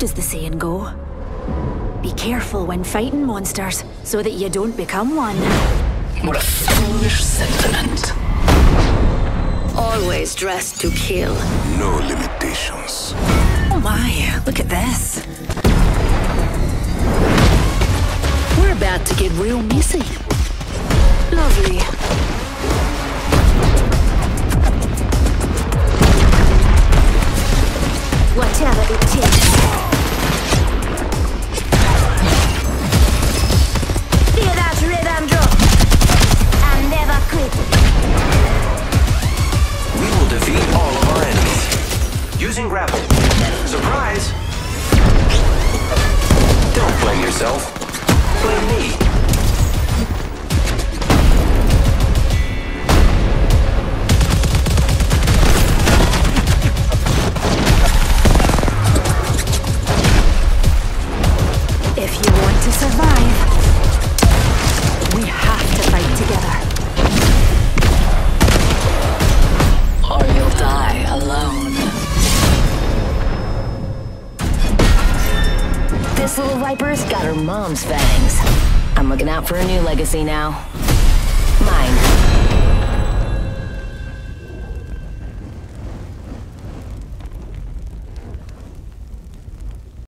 does the saying go? Be careful when fighting monsters, so that you don't become one. What a foolish sentiment. Always dressed to kill. No limitations. Oh my, look at this. We're about to get real messy. Lovely. Whatever it takes. Using grapple. Surprise! Don't blame yourself. Blame me. If you want to survive, This little viper's got her mom's fangs. I'm looking out for a new legacy now. Mine.